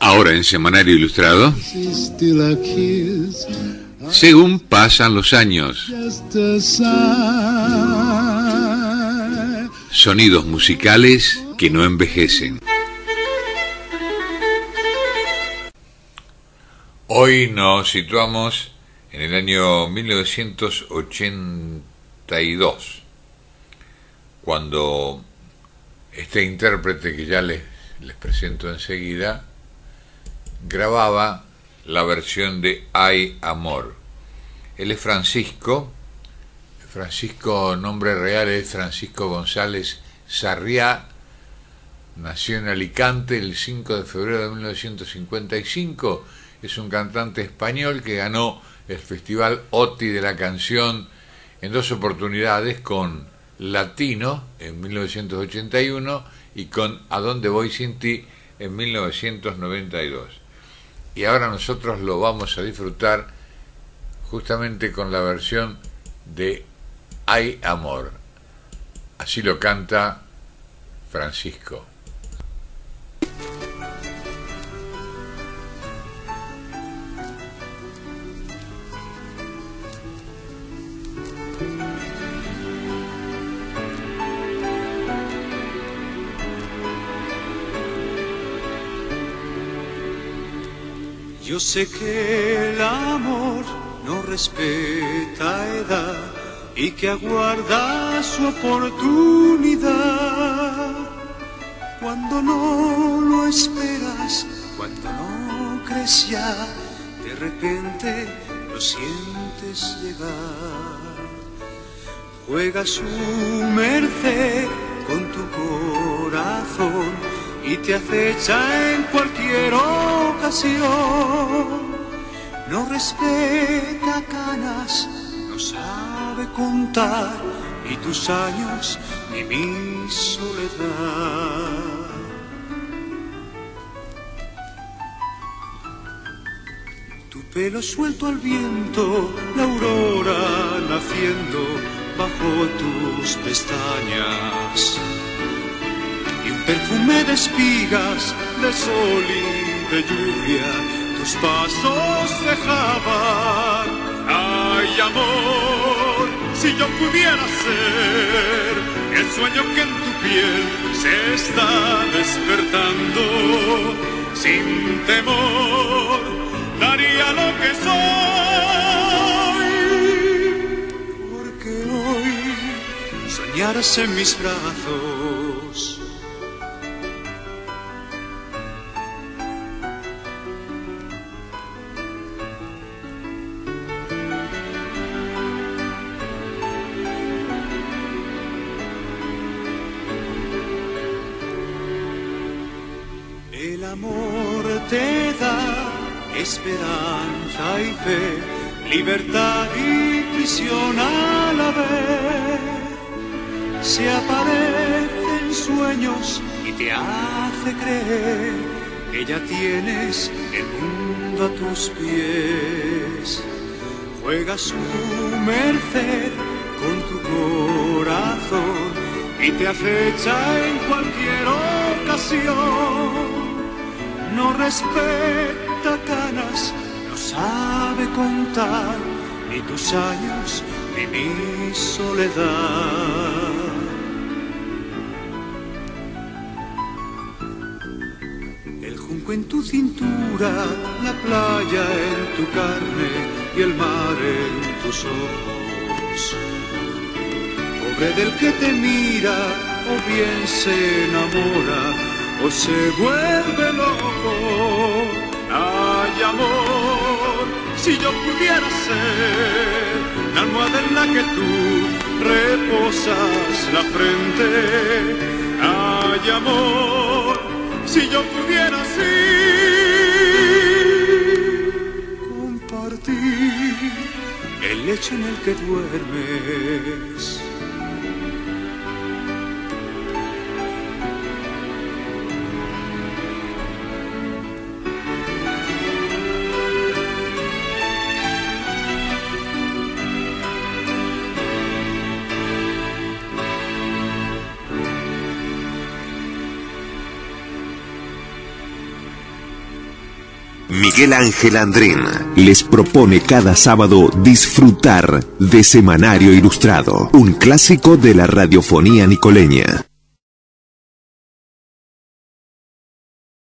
Ahora en Semanario Ilustrado, según pasan los años, sonidos musicales que no envejecen. Hoy nos situamos en el año 1982, cuando este intérprete que ya les, presento enseguida, grababa la versión de Hay Amor. Él es Francisco, Francisco, nombre real es Francisco González Sarriá, nació en Alicante el 5 de febrero de 1955, es un cantante español que ganó el Festival OTI de la canción en dos oportunidades con Latino en 1981 y con A dónde voy sin ti en 1992. Y ahora nosotros lo vamos a disfrutar justamente con la versión de Hay amor. Así lo canta Francisco. Yo sé que el amor no respeta edad y que aguarda su oportunidad. Cuando no lo esperas, cuando no crees ya, de repente lo sientes llegar. Juega su merced con tu corazón y te acecha en cualquier ocasión. No respeta canas, no sabe contar ni tus años ni mi soledad. Tu pelo suelto al viento, la aurora naciendo bajo tus pestañas perfume de espigas, de sol y de lluvia, tus pasos dejaban. Ay, amor, si yo pudiera ser el sueño que en tu piel se está despertando, sin temor, daría lo que soy. Porque hoy soñarás en mis brazos esperanza y fe, libertad y prisión a la vez. Se aparecen sueños y te hace creer que ya tienes el mundo a tus pies. Juega su merced con tu corazón y te acecha en cualquier ocasión. No respeta canas, no sabe contar ni tus años ni mi soledad. El junco en tu cintura, la playa en tu carne y el mar en tus ojos. Pobre del que te mira o bien se enamora o se vuelve loco Ay, amor, si yo pudiera ser la almohada en la que tú reposas la frente. Ay, amor, si yo pudiera ser compartir el lecho en el que duermes Miguel Ángel Andrín les propone cada sábado disfrutar de Semanario Ilustrado, un clásico de la radiofonía nicoleña.